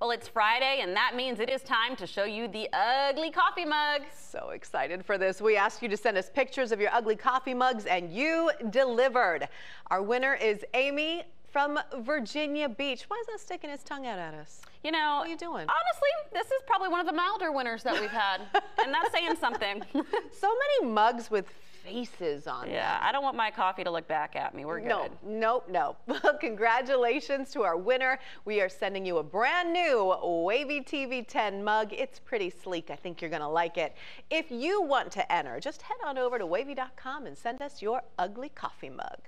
Well, it's Friday, and that means it is time to show you the ugly coffee mug. So excited for this. We asked you to send us pictures of your ugly coffee mugs, and you delivered. Our winner is Amy from Virginia Beach. Why is that sticking his tongue out at us? You know, what are you doing? Honestly, this is probably one of the milder winners that we've had, and that's saying something. so many mugs with faces on yeah, them. I don't want my coffee to look back at me. We're good. No, no, no. Well, congratulations to our winner. We are sending you a brand new Wavy TV 10 mug. It's pretty sleek. I think you're going to like it. If you want to enter, just head on over to wavy.com and send us your ugly coffee mug.